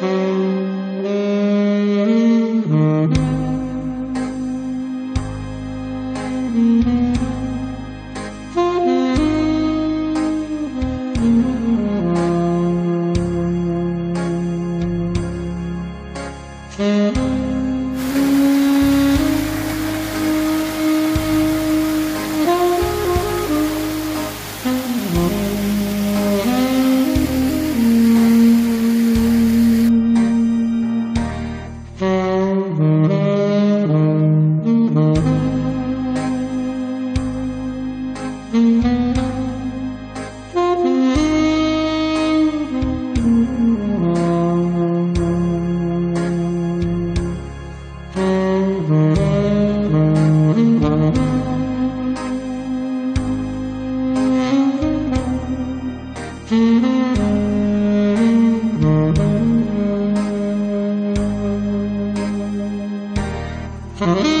Mm-hmm. Mm-hmm.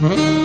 Mm-hmm.